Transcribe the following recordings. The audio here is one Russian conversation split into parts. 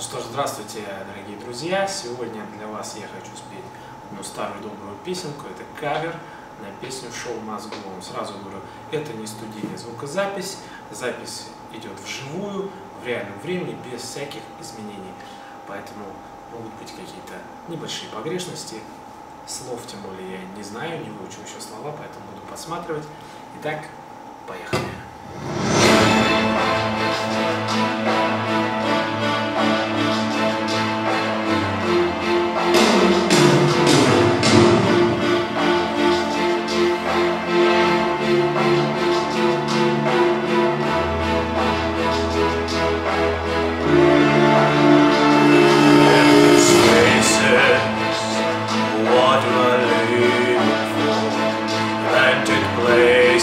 Ну что ж, здравствуйте, дорогие друзья! Сегодня для вас я хочу спеть одну старую добрую песенку. Это кавер на песню «Шоу On». Сразу говорю, это не студийная звукозапись. Запись идет вживую, в реальном времени, без всяких изменений. Поэтому могут быть какие-то небольшие погрешности. Слов, тем более, я не знаю, не выучил еще слова, поэтому буду посматривать. Итак, поехали.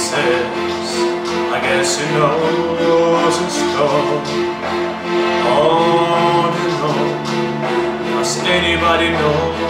says, I guess he knows it's gone. On and on, must anybody know?